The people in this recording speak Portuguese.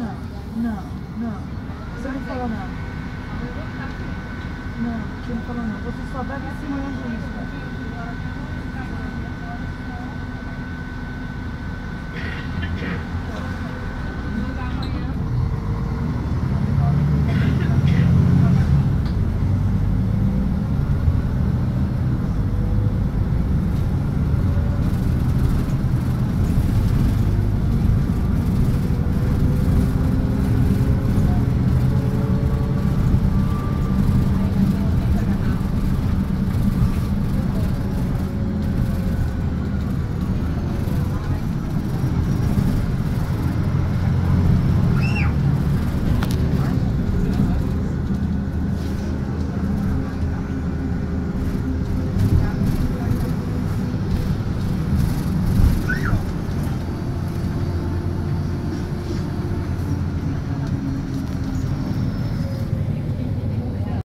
Não, não, não. Você não falou não. Não, você não falou não. Você só tá deve se mandando isso. Né?